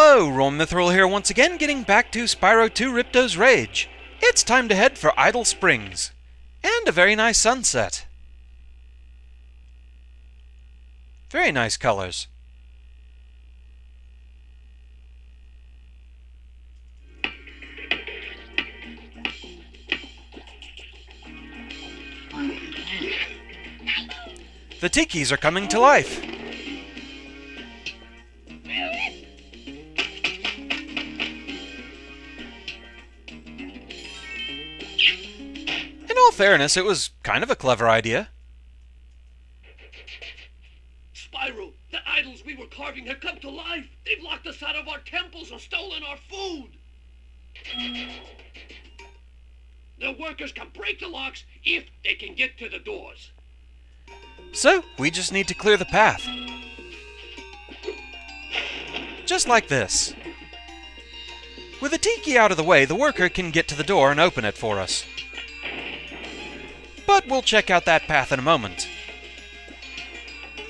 Hello, Roahm Mythril here once again, getting back to Spyro 2 Ripto's Rage. It's time to head for Idol Springs. And a very nice sunset. Very nice colors. The tikis are coming to life. Fairness, it was kind of a clever idea. Spyro, the idols we were carving have come to life. They've locked us out of our temples and stolen our food. The workers can break the locks if they can get to the doors. So, we just need to clear the path. Just like this. With the tiki out of the way, the worker can get to the door and open it for us. But we'll check out that path in a moment.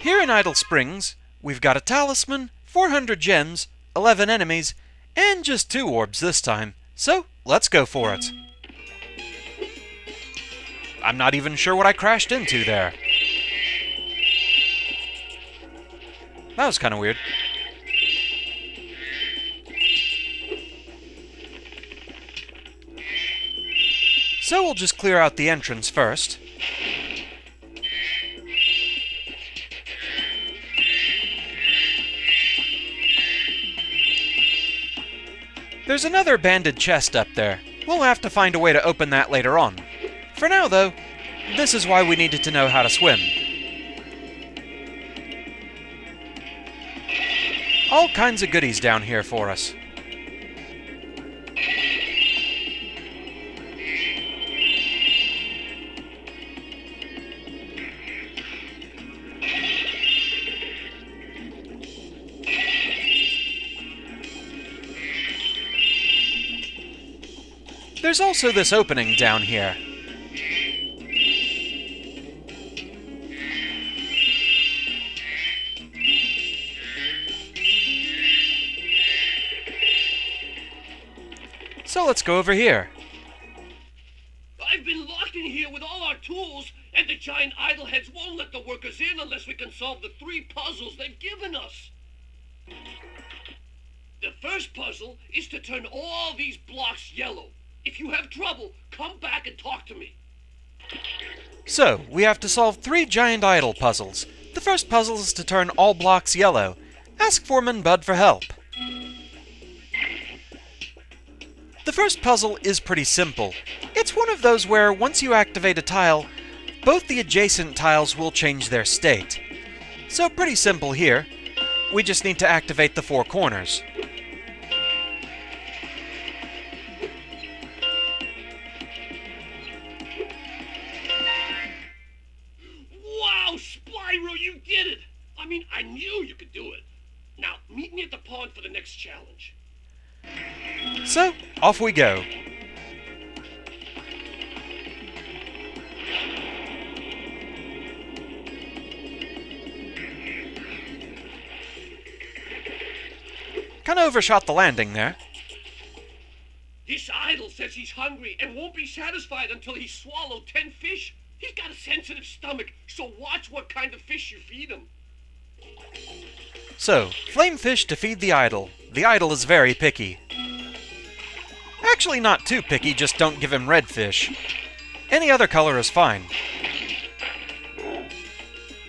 Here in Idol Springs, we've got a talisman, 400 gems, 11 enemies, and just two orbs this time. So, let's go for it. I'm not even sure what I crashed into there. That was kind of weird. So we'll just clear out the entrance first. There's another banded chest up there. We'll have to find a way to open that later on. For now, though, this is why we needed to know how to swim. All kinds of goodies down here for us. There's also this opening down here. So let's go over here. I've been locked in here with all our tools, and the giant idol heads won't let the workers in unless we can solve the three puzzles they've given us. The first puzzle is to turn all these blocks yellow. If you have trouble, come back and talk to me. So, we have to solve three giant idol puzzles. The first puzzle is to turn all blocks yellow. Ask Foreman Bud for help. The first puzzle is pretty simple. It's one of those where once you activate a tile, both the adjacent tiles will change their state. So pretty simple here. We just need to activate the four corners. Meet me at the pond for the next challenge. So, off we go. Kinda overshot the landing there. This idol says he's hungry and won't be satisfied until he's swallowed ten fish. He's got a sensitive stomach, so watch what kind of fish you feed him. So, flamefish to feed the idol. The idol is very picky. Actually, not too picky, just don't give him redfish. Any other color is fine.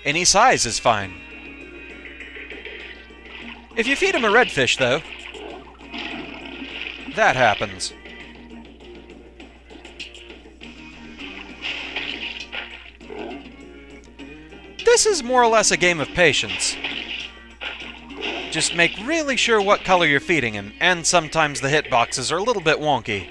Any size is fine. If you feed him a redfish, though, that happens. This is more or less a game of patience. Just make really sure what color you're feeding him, and sometimes the hitboxes are a little bit wonky.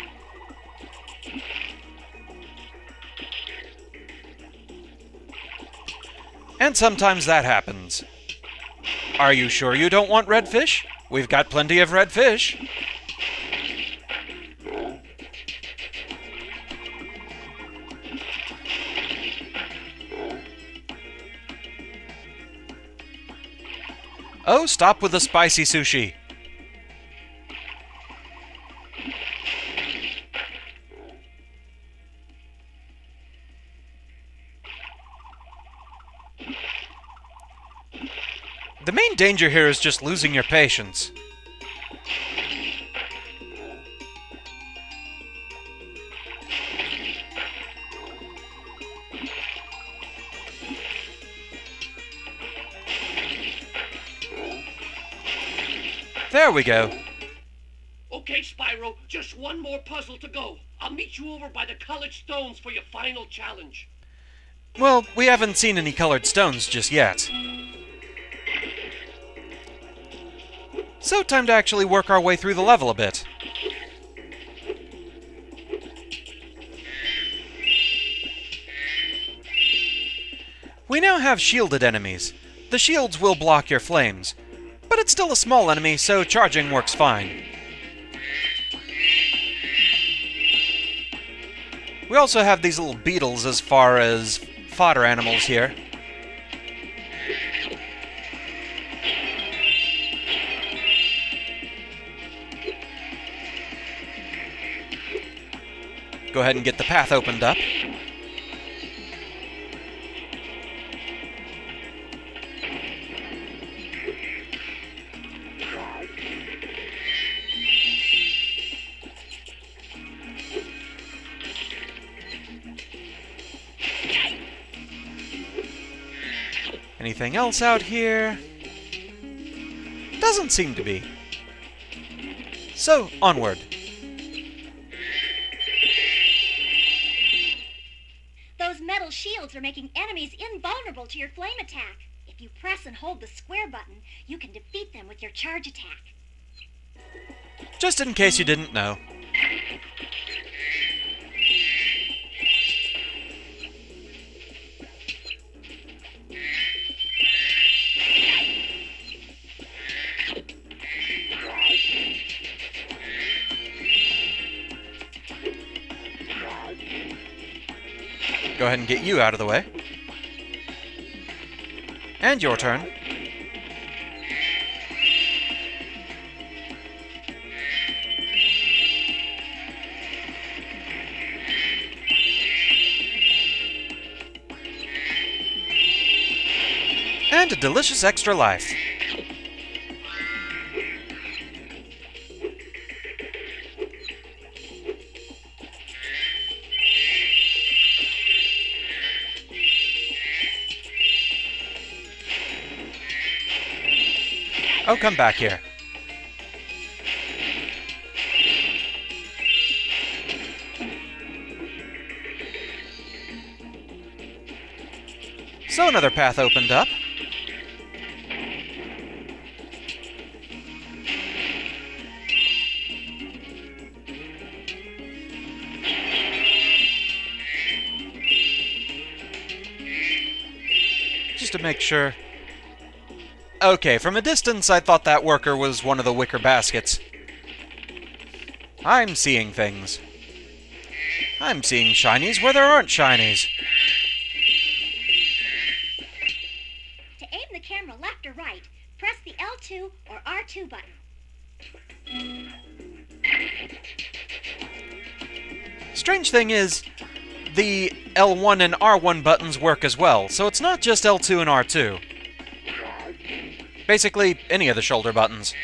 And sometimes that happens. Are you sure you don't want redfish? We've got plenty of redfish. Oh, stop with the spicy sushi! The main danger here is just losing your patience. There we go. Okay, Spyro, just one more puzzle to go. I'll meet you over by the colored stones for your final challenge. Well, we haven't seen any colored stones just yet. So, time to actually work our way through the level a bit. We now have shielded enemies. The shields will block your flames, but it's still a small enemy, so charging works fine. We also have these little beetles as far as fodder animals here. Go ahead and get the path opened up. Anything else out here? Doesn't seem to be. So, onward. Those metal shields are making enemies invulnerable to your flame attack. If you press and hold the square button, you can defeat them with your charge attack. Just in case you didn't know. Go ahead and get you out of the way. And your turn. And a delicious extra life. Oh, come back here. So another path opened up. Just to make sure. Okay, from a distance, I thought that worker was one of the wicker baskets. I'm seeing things. I'm seeing shinies where there aren't shinies. To aim the camera left or right, press the L2 or R2 button. Strange thing is, the L1 and R1 buttons work as well, so it's not just L2 and R2. Basically, any of the shoulder buttons.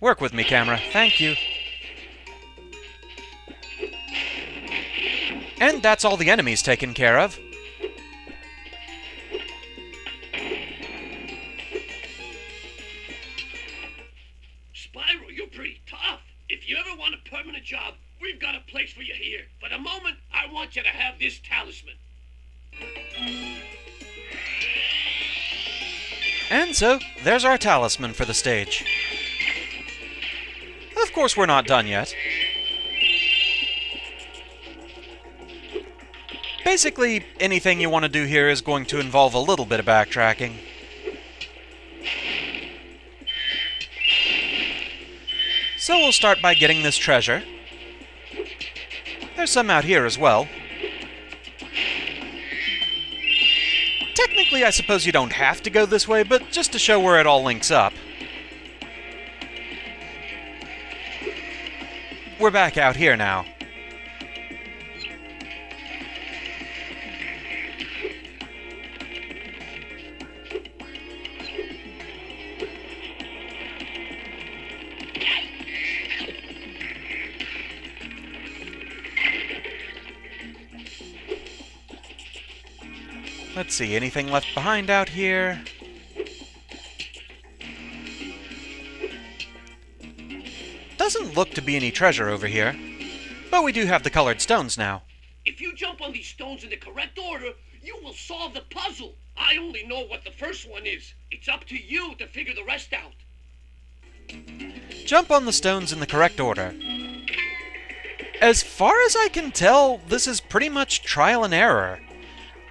Work with me, camera. Thank you. And that's all the enemies taken care of. So, there's our talisman for the stage. Of course, we're not done yet. Basically, anything you want to do here is going to involve a little bit of backtracking. So we'll start by getting this treasure. There's some out here as well. Technically, I suppose you don't have to go this way, but just to show where it all links up. we're back out here now. Let's see, anything left behind out here? Doesn't look to be any treasure over here. But we do have the colored stones now. If you jump on these stones in the correct order, you will solve the puzzle. I only know what the first one is. It's up to you to figure the rest out. Jump on the stones in the correct order. As far as I can tell, this is pretty much trial and error.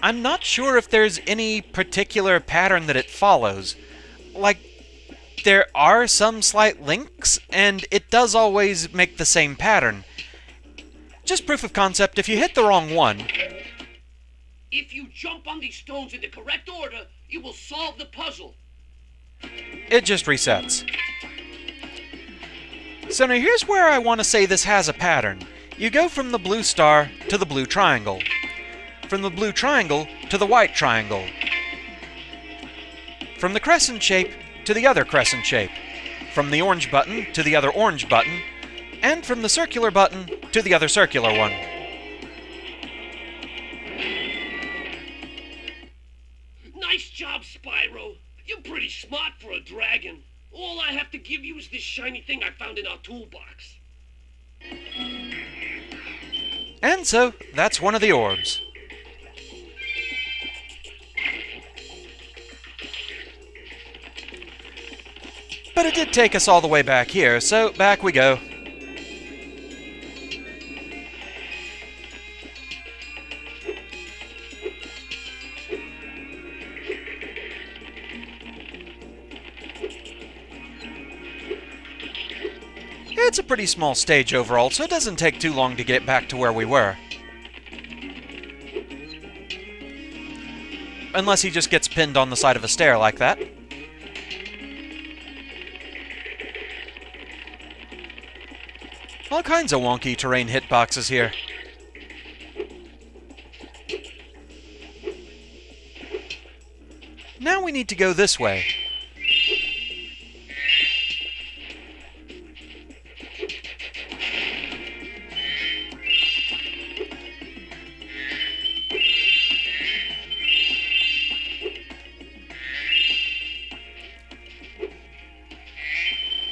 I'm not sure if there's any particular pattern that it follows. Like, there are some slight links, and it does always make the same pattern. Just proof of concept, if you hit the wrong one, If you jump on these stones in the correct order, you will solve the puzzle. it just resets. So now here's where I want to say this has a pattern. You go from the blue star to the blue triangle. From the blue triangle to the white triangle. From the crescent shape to the other crescent shape. From the orange button to the other orange button. And from the circular button to the other circular one. Nice job, Spyro. You're pretty smart for a dragon. All I have to give you is this shiny thing I found in our toolbox. And so, that's one of the orbs. But it did take us all the way back here, so back we go. It's a pretty small stage overall, so it doesn't take too long to get back to where we were. Unless he just gets pinned on the side of a stair like that. All kinds of wonky terrain hitboxes here. Now we need to go this way.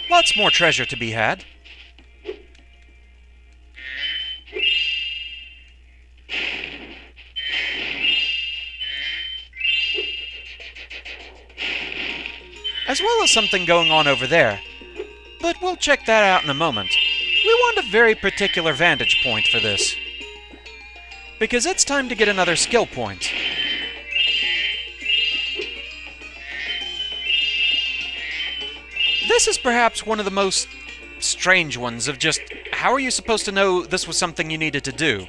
Lots more treasure to be had. Something going on over there. But we'll check that out in a moment. We want a very particular vantage point for this. Because it's time to get another skill point. This is perhaps one of the most strange ones of just how are you supposed to know this was something you needed to do?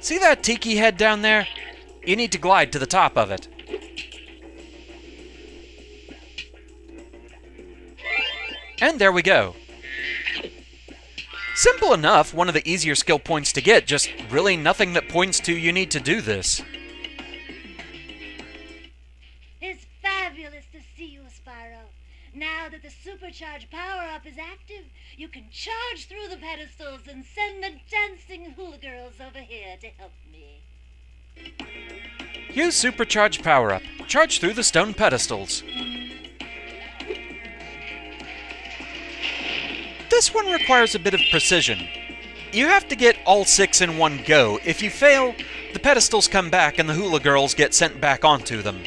See that tiki head down there? You need to glide to the top of it. And there we go. Simple enough, one of the easier skill points to get, just really nothing that points to you need to do this. It's fabulous to see you, Spyro. Now that the supercharge power-up is active, you can charge through the pedestals and send the dancing hula girls over here to help me. Use supercharge power up. Charge through the stone pedestals. This one requires a bit of precision. You have to get all six in one go. If you fail, the pedestals come back and the hula girls get sent back onto them.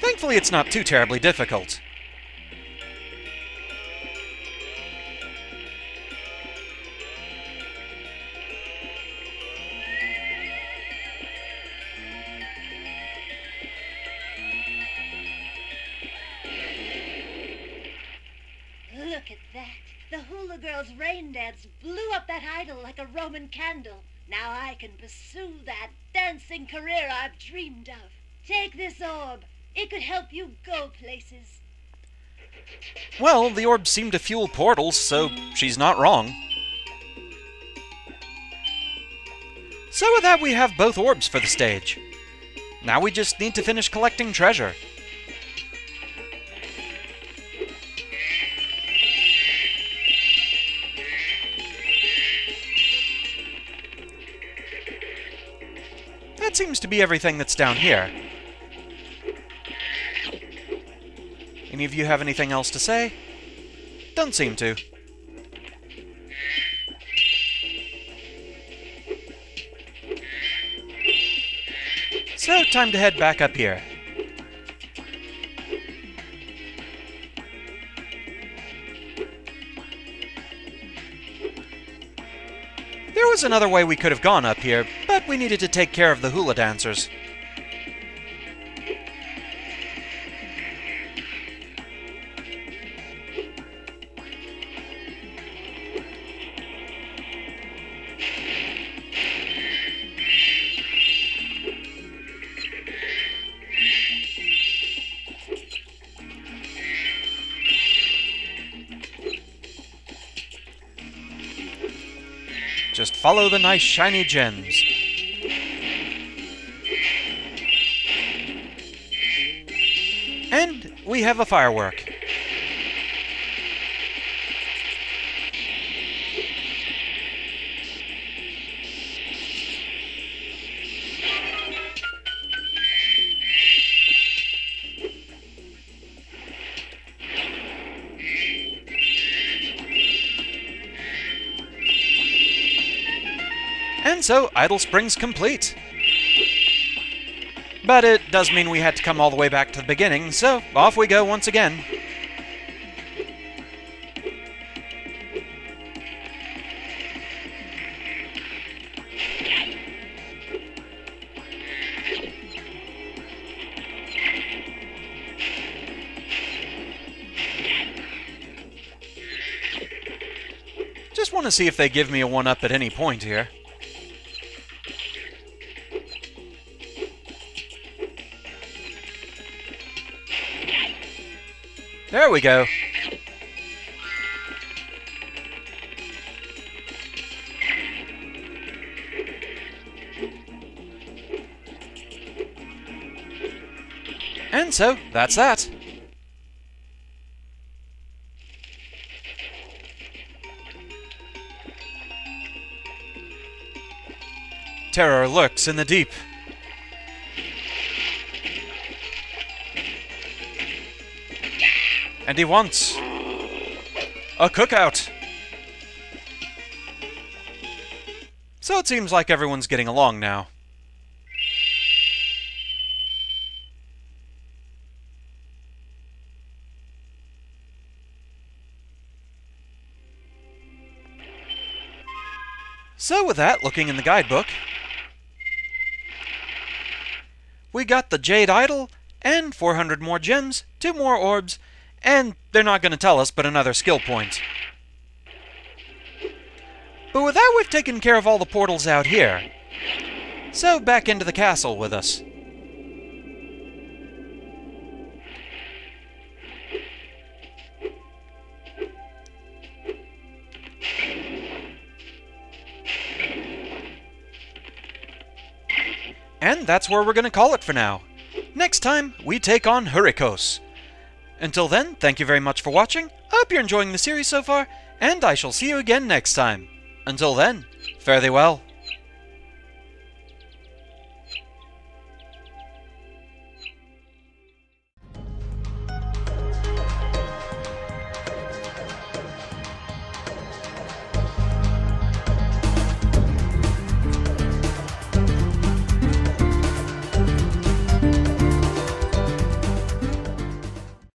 Thankfully, it's not too terribly difficult. Rain dance blew up that idol like a Roman candle. Now I can pursue that dancing career I've dreamed of. Take this orb. It could help you go places. Well, the orbs seem to fuel portals, so she's not wrong. So with that, we have both orbs for the stage. Now we just need to finish collecting treasure. Seems to be everything that's down here. Any of you have anything else to say? Don't seem to. So, time to head back up here. There was another way we could have gone up here, we needed to take care of the hula dancers. Just follow the nice shiny gems. We have a firework. And so, Idol Springs complete. But it does mean we had to come all the way back to the beginning, so off we go once again. Just want to see if they give me a one-up at any point here. There we go. And so, that's that. Terror lurks in the deep. And he wants a cookout. So it seems like everyone's getting along now. So with that, looking in the guidebook, we got the Jade Idol and 400 more gems, two more orbs, and they're not going to tell us but another skill point. But with that, we've taken care of all the portals out here. So back into the castle with us. And that's where we're going to call it for now. Next time, we take on Hurricos. Until then, thank you very much for watching, I hope you're enjoying the series so far, and I shall see you again next time. Until then, fare thee well.